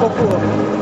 คว